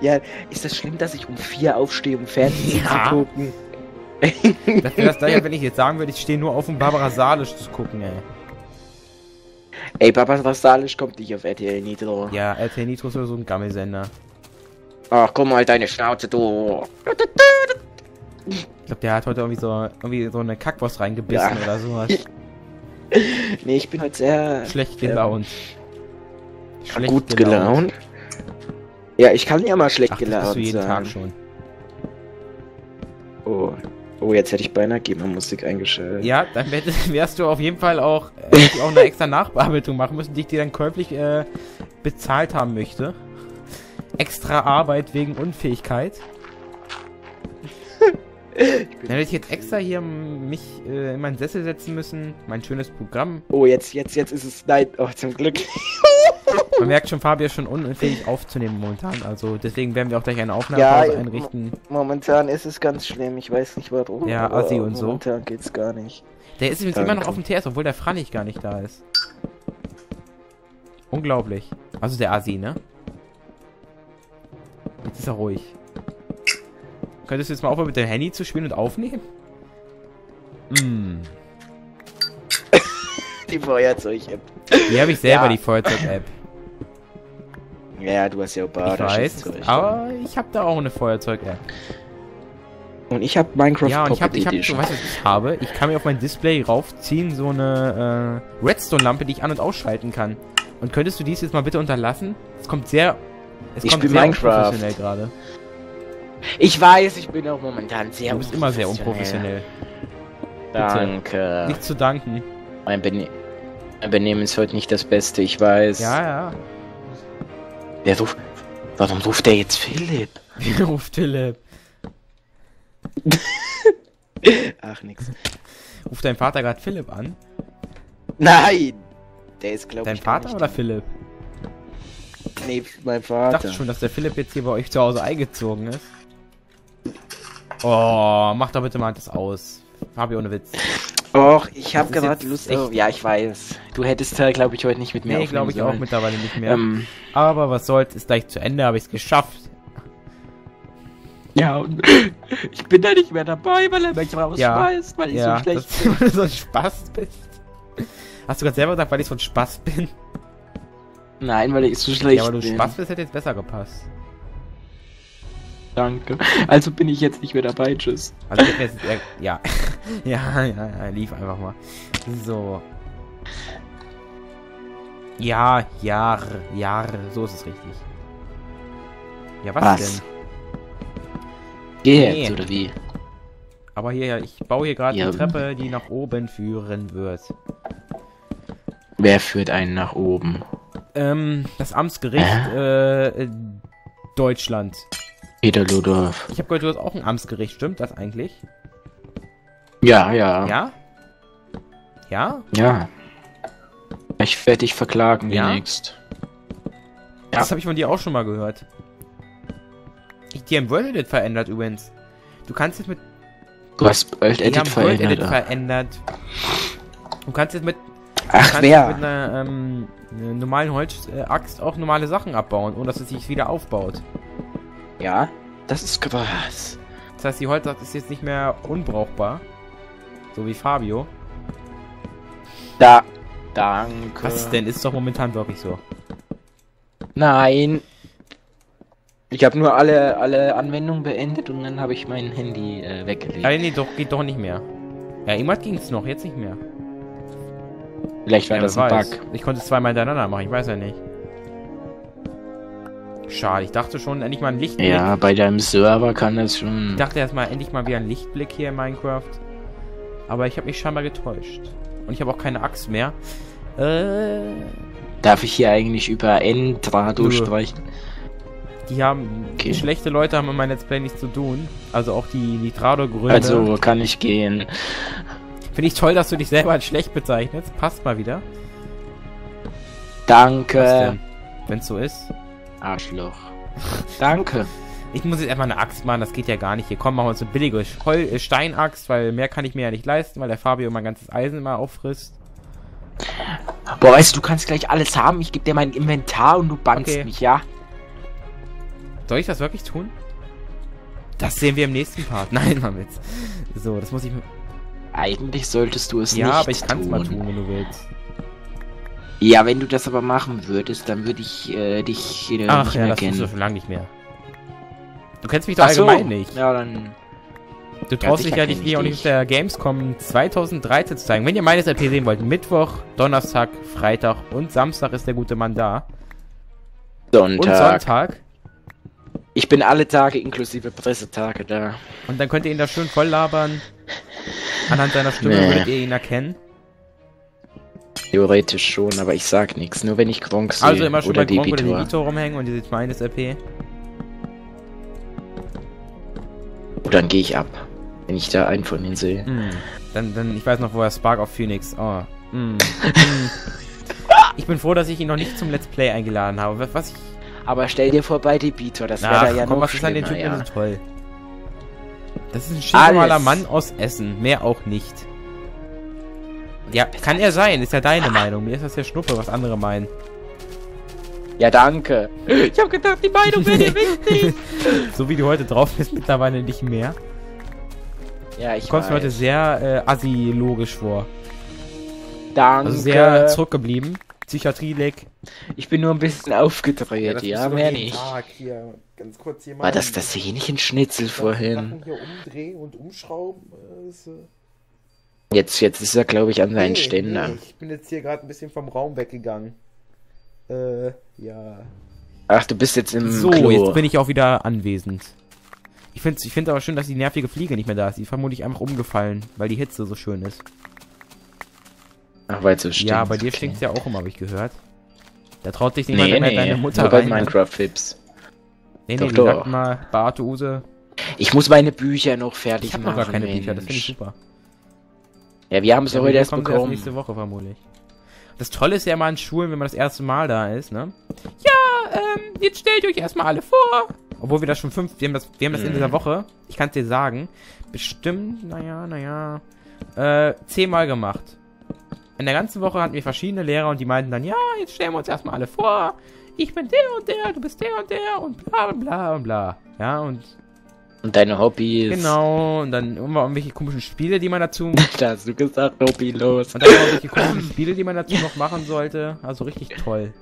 Ja, ist das schlimm, dass ich um vier aufstehe, um Fernsehen Ja. zu gucken? Das wäre das gleiche, wenn ich jetzt sagen würde, ich stehe nur auf, um Barbara Salisch zu gucken, ey. Ey, Papa Vasalisch kommt nicht auf RTL Nitro. Ja, RTL Nitro ist so ein Gammelsender. Ach, komm mal deine Schnauze, du. Ich glaube, der hat heute irgendwie so, irgendwie so eine Kackwurst reingebissen Ja. oder sowas. Nee, ich bin heute sehr Schlecht ähm, gelaunt. Schlecht gut gelaunt. Ja, ich kann ja mal schlecht Ach, das gelaunt bist du jeden sein. Tag schon. Oh. oh, jetzt hätte ich beinahe GEMA-Musik eingeschaltet. Ja, dann wär- wärst du auf jeden Fall auch, äh, auch eine extra Nachbearbeitung machen müssen, die ich dir dann käuflich äh, bezahlt haben möchte. Extra Arbeit wegen Unfähigkeit. Dann hätte ich jetzt extra hier mich äh, in meinen Sessel setzen müssen, mein schönes Programm. Oh, jetzt, jetzt, jetzt ist es. Nein, oh, zum Glück. Man merkt schon, Fabio ist schon unfähig aufzunehmen momentan. Also deswegen werden wir auch gleich eine Aufnahmepause ja, einrichten. Momentan ist es ganz schlimm, ich weiß nicht warum. Ja, Assi und so. Momentan geht's gar nicht. Der ist übrigens Danke. immer noch auf dem TS, obwohl der Franich gar nicht da ist. Unglaublich. Also der Assi, ne? Jetzt ist er ruhig. Könntest du jetzt mal aufhören mit dem Handy zu spielen und aufnehmen? Hm. Die Feuerzeug-App. Hier habe ich selber Ja. die Feuerzeug-App. Ja, du hast ja badisches weiß, Zeug. aber ich habe da auch eine Feuerzeug-App. Und ich hab Minecraft Ja, und ich habe, ich habe, du weißt, was ich habe? Ich kann mir auf mein Display raufziehen so eine äh, Redstone-Lampe, die ich an- und ausschalten kann. Und könntest du dies jetzt mal bitte unterlassen? Es kommt sehr, es Ich kommt sehr Minecraft. unprofessionell gerade. Ich weiß, ich bin auch momentan sehr Du bist immer sehr unprofessionell. Danke. Nicht zu danken. Mein, Bene mein Benehmen ist heute nicht das Beste, ich weiß. Ja, ja. Wer ruft... Warum ruft der jetzt Philipp? Ruft Philipp. Ach, nix. Ruft dein Vater gerade Philipp an? Nein! Der ist, glaube Dein ich, gar Vater oder da. Philipp? Nee, mein Ich Vater. dachte schon, dass der Philipp jetzt hier bei euch zu Hause eingezogen ist. Oh, mach doch bitte mal das aus. Fabi ohne Witz. Och, ich habe gerade Lust echt- auf... Ja, ich weiß. Du hättest, äh, glaube ich, heute nicht mit mir Nee, glaube ich auch sollen. mittlerweile nicht mehr. Ähm, Aber was soll's, ist gleich zu Ende, habe ich es geschafft. ja, und ich bin da nicht mehr dabei, weil er mich rausschmeißt, weil ich ja, so schlecht dass du so ein Spaß bist. Hast du gerade selber gesagt, weil ich so ein Spaß bin? Nein, weil ich so schlecht ja, aber du bin. Spaß bist, hätte jetzt besser gepasst. Danke. Also bin ich jetzt nicht mehr dabei, tschüss. Also ich jetzt, eher- ja. ja, ja, ja, lief einfach mal. So. Ja, Jahr, Jahr, so ist es richtig. Ja, was, Was? denn? Geh Nee. jetzt, oder wie? Aber hier, ich baue hier gerade Ja. eine Treppe, die nach oben führen wird. Wer führt einen nach oben? Ähm, das Amtsgericht, äh, äh, Deutschland. Peter Ludolf. Ich habe gehört, du hast auch ein Amtsgericht, stimmt das eigentlich? Ja, ja. Ja? Ja? Ja. Ich werde dich verklagen Ja? demnächst. Ja. Das habe ich von dir auch schon mal gehört. Ich, die haben World Edit verändert übrigens. Du kannst jetzt mit. Du hast World Edit haben World verändert. Edit verändert. Du kannst jetzt mit. Ach, wer? mit einer, ähm, einer normalen Holzaxt auch normale Sachen abbauen, ohne dass es sich wieder aufbaut. Ja? Das ist krass. Das heißt, die Holzaxt ist jetzt nicht mehr unbrauchbar. So wie Fabio. Da. Danke. Was denn? Ist doch momentan wirklich so. Nein. Ich habe nur alle, alle Anwendungen beendet und dann habe ich mein Handy äh, weggelegt. Ja, nee, doch, geht doch nicht mehr. Ja, immer ging's noch, jetzt nicht mehr. Vielleicht war Ja, das ein weiß. Bug. Ich konnte es zweimal hintereinander machen, ich weiß ja nicht. Schade, ich dachte schon endlich mal ein Lichtblick. Ja, bei deinem Server kann das schon. Ich dachte erstmal endlich mal wieder ein Lichtblick hier in Minecraft. Aber ich habe mich scheinbar getäuscht. Und ich habe auch keine Axt mehr. Äh, Darf ich hier eigentlich über Entrado streichen? die haben. Okay. Schlechte Leute haben in meinem Let's Play nichts zu tun. Also auch die Nitrado-Gründe. Also kann ich gehen. Finde ich toll, dass du dich selber als schlecht bezeichnest. Passt mal wieder. Danke. denn? Wenn's so ist. Arschloch. Danke. Ich muss jetzt einfach eine Axt machen, das geht ja gar nicht. Hier komm, machen wir uns eine billige Hol äh, Steinaxt, weil mehr kann ich mir ja nicht leisten, weil der Fabio mein ganzes Eisen immer auffrisst. Boah, weißt du, du kannst gleich alles haben. Ich gebe dir mein Inventar und du bangst Okay. mich, ja? Soll ich das wirklich tun? Das sehen wir im nächsten Part. Nein, mal mit. So, das muss ich... Eigentlich solltest du es Ja, nicht aber ich kann es mal tun, wenn du willst. Ja, wenn du das aber machen würdest, dann würde ich äh, dich äh, Ach nicht ja, mehr das tust du kennen. schon lange nicht mehr. Du kennst mich doch Ach so. allgemein nicht. Ja, dann. Du traust dich sicher ja nicht, ich auch nicht dich. auf der Gamescom 2013 zu zeigen. Wenn ihr meine LP sehen wollt, Mittwoch, Donnerstag, Freitag und Samstag ist der gute Mann da. Und Sonntag. Sonntag. Ich bin alle Tage inklusive Pressetage da. Und dann könnt ihr ihn da schön voll labern. Anhand seiner Stimme Nee. würdet ihr ihn erkennen. Theoretisch schon, aber ich sag nichts. Nur wenn ich Gronk sehe. Also immer schön oder bei Gronk oder Debitor. Rumhängen und ihr seht meines LP. Und dann gehe ich ab. Wenn ich da einen von denen sehe. Mm. Dann, dann, ich weiß noch, wo er Spark of Phoenix. Oh. Mm. Ich bin froh, dass ich ihn noch nicht zum Let's Play eingeladen habe. Was- ich. Aber stell dir vor, bei Debitor, das wäre da ja komm, noch was ist an den Typen ja. so toll? Das ist ein Alles. Mann aus Essen. Mehr auch nicht. Ja, kann er sein. Ist ja deine Meinung. Mir ist das ja Schnuppe, was andere meinen. Ja, danke. Ich hab gedacht, die Meinung wäre dir wichtig. So wie du heute drauf bist, mittlerweile nicht mehr. ja, ich Du kommst mir heute sehr äh, assi-logisch vor. Danke. Also sehr zurückgeblieben. Psychiatrie-Leck. Ich bin nur ein bisschen aufgedreht, ja, mehr nicht. Tag hier ganz kurz hier War das das Hähnchenschnitzel vorhin? Hier umdrehen und umschrauben. äh, äh, Jetzt, jetzt ist er, glaube ich, an seinen nee, Ständer. nee, ich bin jetzt hier gerade ein bisschen vom Raum weggegangen. Äh, ja. Ach, du bist jetzt im So, Klo. jetzt bin ich auch wieder anwesend. Ich finde ich find aber schön, dass die nervige Fliege nicht mehr da ist. Die ist vermutlich einfach umgefallen, weil die Hitze so schön ist. Ach, weil so stinkt. ja, bei dir okay. stinkt's ja auch immer, habe ich gehört. Da traut Nee, niemand mehr nee, deine Mutter nur bei rein. ne? Minecraft-Fips. Nee, nee, Doch, doch. mal, Beate Use. Ich muss meine Bücher noch fertig Ich habe machen. noch gar keine Bücher, das finde ich Mensch. super. Ja, wir haben sie Ja, heute erst kommen bekommen. nächste Woche vermutlich. Das Tolle ist ja immer an Schulen, wenn man das erste Mal da ist, ne? Ja, ähm, jetzt stellt euch erstmal alle vor. Obwohl wir das schon fünf, wir haben das, wir haben das in Mhm. dieser Woche, ich kann es dir sagen, bestimmt, naja, naja, äh, zehnmal gemacht. In der ganzen Woche hatten wir verschiedene Lehrer und die meinten dann, ja, jetzt stellen wir uns erstmal alle vor. Ich bin der und der, du bist der und der und bla und bla und bla. Ja, und Und deine Hobbys. genau, und dann immer irgendwelche komischen Spiele, die man dazu Da hast du gesagt, Hobby los. Und dann noch welche komischen Spiele, die man dazu noch machen sollte. Also richtig toll.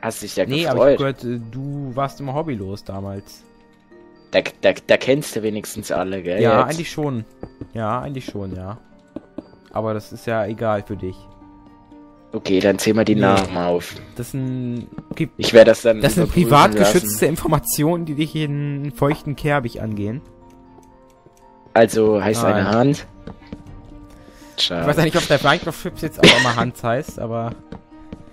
Hast dich ja Nee, aber ich hab gefreut. gehört, äh, du warst immer hobbylos damals. Da, da, da kennst du wenigstens alle, gell? Ja, jetzt? eigentlich schon. Ja, eigentlich schon, ja. Aber das ist ja egal für dich. Okay, dann zähl mal die Nee. Namen auf. Das sind, Ich werde das dann das sind privat lassen. geschützte Informationen, die dich in feuchten Kerbig angehen. Also heißt Nein. eine Hand. Ich Schade. weiß ja nicht, ob der Minecraft-Chips jetzt auch immer Hans heißt, aber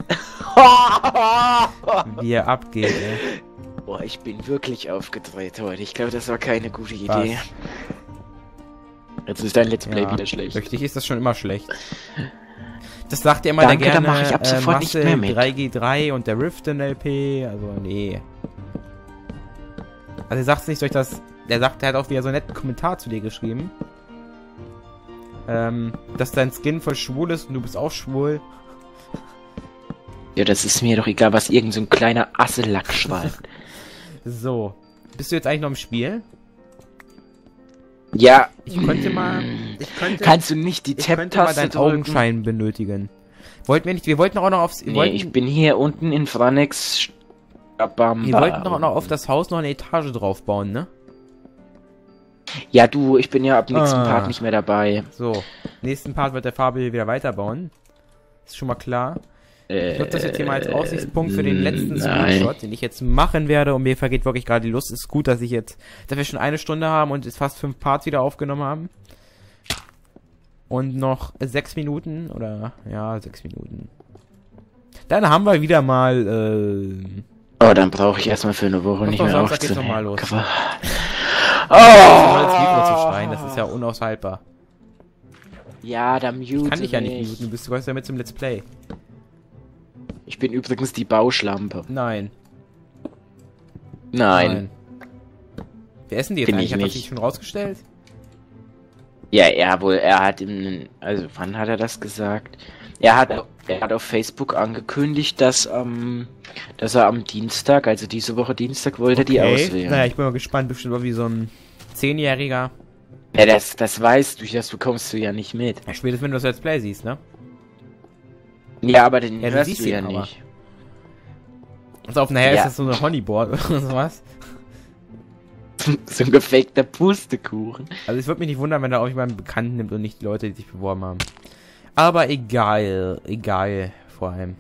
wie er abgeht, ey. Boah, ich bin wirklich aufgedreht heute. Ich glaube, das war keine gute Idee. Jetzt ist dein Let's Play Ja, wieder schlecht. Richtig ist das schon immer schlecht. Das sagt ja immer Danke, der gerne mach ich ab äh, sofort nicht Marcel mehr mit. 3G3 und der Riften LP, also nee. Also er sagt nicht durch das, der sagt, er hat auch wieder so einen netten Kommentar zu dir geschrieben. Ähm, dass dein Skin voll schwul ist und du bist auch schwul. Ja, das ist mir doch egal, was irgend so ein kleiner Asselack schwalbt. So. Bist du jetzt eigentlich noch im Spiel? Ja. Ich könnte mal, ich könnte, Kannst du nicht die Tab-Taste deinen drücken? Augenschein benötigen. Wollten wir nicht, wir wollten auch noch aufs, Nee, wollten, ich bin hier unten in Franex. Wir wollten doch auch noch auf das Haus noch eine Etage draufbauen, ne? Ja, du, ich bin ja ab nächsten Ah. Part nicht mehr dabei. So, nächsten Part wird der Fabel wieder weiterbauen. Ist schon mal klar. Ich nutze das jetzt hier mal als Aussichtspunkt für den letzten Äh. Screenshot, den ich jetzt machen werde und mir vergeht wirklich gerade die Lust. Ist gut, dass ich jetzt, dass wir schon eine Stunde haben und jetzt fast fünf Parts wieder aufgenommen haben. Und noch sechs Minuten oder, ja, sechs Minuten. Dann haben wir wieder mal, äh, Oh, dann brauche ich erstmal für eine Woche nicht mehr Samstag geht's aufzunehmen. noch mal los. Oh! Mikro zu schreien, das ist ja unaushaltbar. Ja, da mute Kann ich ja nicht muten, du bist du gehörst ja mit zum Let's Play. Ich bin übrigens die Bauschlampe. Nein. Nein. Wir essen die jetzt Bin eigentlich, ich hat nicht. sich schon rausgestellt? Ja, er wohl, er hat im, also wann hat er das gesagt? Er hat, er hat auf Facebook angekündigt, dass, ähm, dass er am Dienstag, also diese Woche Dienstag, wollte die auswählen. Naja, ich bin mal gespannt, bestimmt wie so ein Zehnjähriger. Ja, das, das weißt du, das bekommst du ja nicht mit. Ja, spätestens wenn du das Let's Play siehst, ne? Ja, aber den Ja, du hörst siehst du ja aber. nicht. Also auf nachher Ja. ist das so eine Honeyboard oder sowas. so ein gefakter Pustekuchen. Also es würde mich nicht wundern, wenn er auch jemanden Bekannten nimmt und nicht die Leute, die sich beworben haben. Aber egal, egal, vor allem.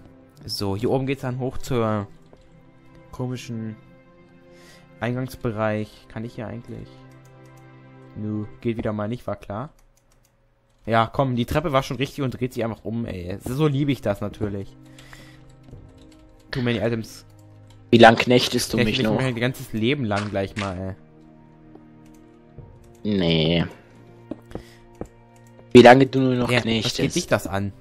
So, hier oben geht's dann hoch zur komischen Eingangsbereich. Kann ich hier eigentlich? Nö, geht wieder mal nicht, war klar. Ja, komm, die Treppe war schon richtig und dreht sich einfach um, ey. So liebe ich das natürlich. Too many items. Wie lang knechtest du Knechte mich noch? mein ganzes Leben lang gleich mal, ey. Nee. Wie lange du nur noch Ja, was geht dich knechtest? das an?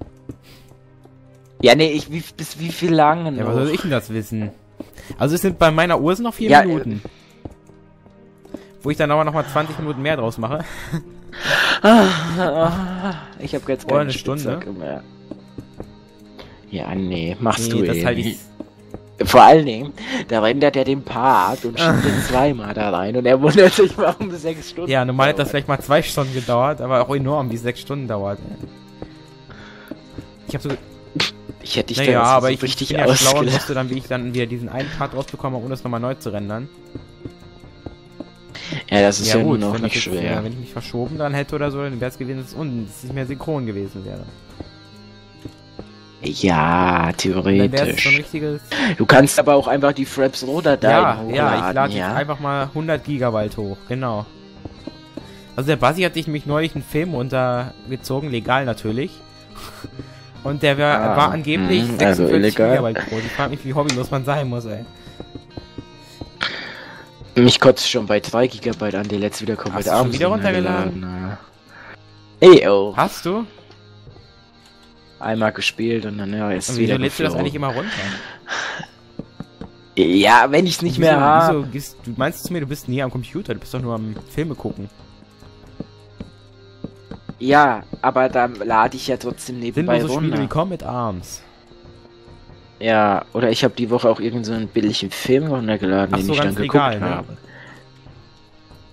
Ja, nee, ich, wie, bis wie viel lange noch? Ja, was soll ich denn das wissen? Also es sind bei meiner Uhr noch vier Ja, äh, Minuten. Wo ich dann aber noch mal 20 Minuten mehr draus mache. Ah, ich habe jetzt Oh, keine eine Stunde? Mehr. Ja, nee, machst Nee, du das eh halt nicht. ich, Vor allen Dingen, da rendert er den Part und schiebt den zweimal da rein und er wundert sich, warum sechs Stunden Ja, normal hätte das vielleicht mal zwei Stunden gedauert, aber auch enorm, wie sechs Stunden dauert. Ich hab so, Ich hätte dich naja, da aber so ich, ich richtig bin ja schlau und wusste dann, wie ich dann wieder diesen einen Part rausbekomme, ohne es nochmal neu zu rendern. Ja, das ist ja, nur noch wenn, das nicht jetzt, schwer. äh, wenn ich mich verschoben dann hätte oder so, dann wäre es gewesen, dass es unten dass es nicht mehr synchron gewesen wäre. Ja, theoretisch. Du kannst aber auch einfach die Fraps Rohdateien Ja, hochladen, ja, ich lade ja. einfach mal 100 Gigabyte hoch, genau. Also der Basi hat sich nämlich neulich einen Film untergezogen, legal natürlich. Und der war, Ah, war angeblich mhm, 46 also illegal. Gigabyte groß. Ich frage mich, wie hobbylos man sein muss, ey. Mich kotzt schon bei 3 GB an, die letzte wieder du schon abends wieder runtergeladen? ja. Ey, oh. Hast du? Einmal gespielt und dann ja, ist Und wieder wieso lädst du das eigentlich immer runter? Ja, wenn ich es nicht mehr wieso, habe. wieso du meinst zu mir, du bist nie am Computer, du bist doch nur am Filme gucken. Ja, aber dann lade ich ja trotzdem nebenbei Sinnlose Spiele wie runter. Comet Arms. Ja, oder ich habe die Woche auch irgendeinen so einen billigen Film runtergeladen, Ach den so, ich dann geguckt legal, ne? habe.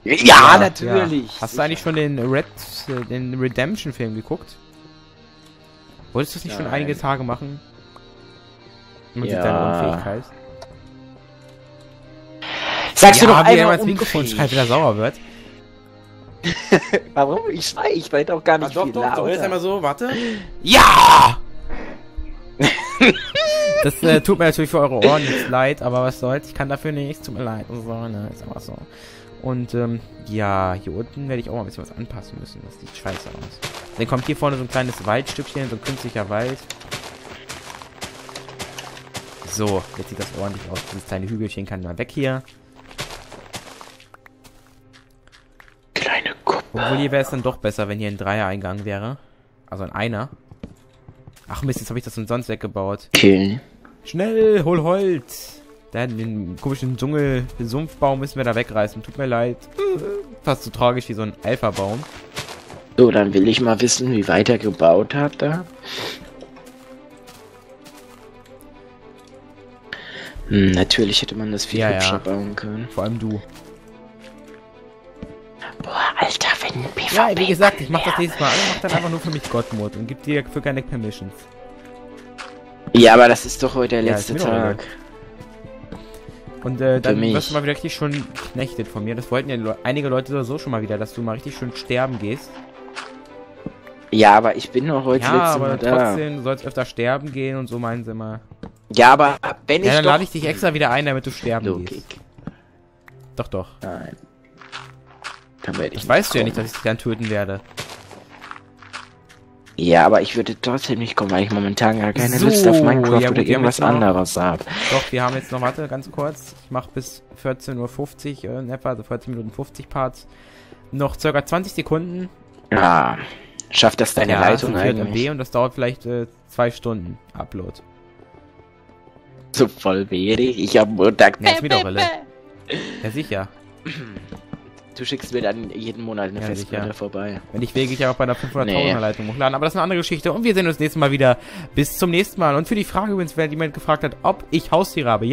Ja, natürlich. Hast du eigentlich schon den Red, äh, den Redemption-Film geguckt? Wolltest du es nicht schon Nein. einige Tage machen? Man sieht Ja. deine Unfähigkeit. Sagst du doch er immer ins Mikrofon schreit, wenn er sauer wird. Warum? Ich schrei, ich schrei doch gar nicht viel lauter. so, warte. Ja! das äh, tut mir natürlich für eure Ohren jetzt leid, aber was soll's, ich kann dafür nichts, tut mir leid. Und so, ne, ist einfach so. Und, ähm, ja, hier unten werde ich auch mal ein bisschen was anpassen müssen. Das sieht scheiße aus. Dann kommt hier vorne so ein kleines Waldstückchen, so ein künstlicher Wald. So, jetzt sieht das ordentlich aus. Dieses kleine Hügelchen kann mal weg hier. Kleine Kuppe. Obwohl hier wäre es dann doch besser, wenn hier ein Dreier-Eingang wäre. Also ein Einer. Ach Mist, jetzt habe ich das umsonst weggebaut. Okay. Schnell, hol Holz! Da den komischen Dschungel, den Sumpfbaum müssen wir da wegreißen. Tut mir leid. Fast so tragisch wie so ein Alpha-Baum. So, dann will ich mal wissen, wie weit er gebaut hat da. Hm, natürlich hätte man das viel Ja, ja. hübscher bauen können. Vor allem du. Ja, wie gesagt, ich mach das nächste Mal an und mach dann einfach nur für mich God-Mode und gib dir für keine Permissions. Ja, aber das ist doch heute der Ja, letzte. Tag. Und äh, dann wirst du mal wieder richtig schön geknechtet von mir. Das wollten ja Le einige Leute so schon mal wieder, dass du mal richtig schön sterben gehst. Ja, aber ich bin noch heute Ja, letzte aber Mal da. trotzdem, du sollst öfter sterben gehen und so meinen sie immer. Ja, aber wenn ich Ja, dann lade ich dich extra wieder ein, damit du sterben Logik. gehst. Doch, doch. Nein. Dann werde ich Das weißt du ja nicht, kommen. dass ich dich dann töten werde. Ja, aber ich würde trotzdem nicht kommen, weil ich momentan gar keine So, Lust auf Minecraft ja oder gut, irgendwas noch- anderes habe. Doch, wir haben jetzt noch, warte, ganz kurz. Ich mache bis 14.50 Uhr in etwa, also 14 Minuten 50 Parts. Noch circa 20 Sekunden. Ja. Schafft das deine ja, Leitung das sind 4 eigentlich? MB und das dauert vielleicht äh, zwei Stunden Upload. So voll wenig. Ich habe Montag. Ja, ist mir doch Rille. Ja, sicher. Du schickst mir dann jeden Monat eine Ja, Festplatte sicher. vorbei. Wenn ich will, geht ja auch bei der 500.000er Nee. Leitung hochladen. Aber das ist eine andere Geschichte. Und wir sehen uns nächstes Mal wieder. Bis zum nächsten Mal. Und für die Frage übrigens, wenn jemand gefragt hat, ob ich Haustiere habe. Ja,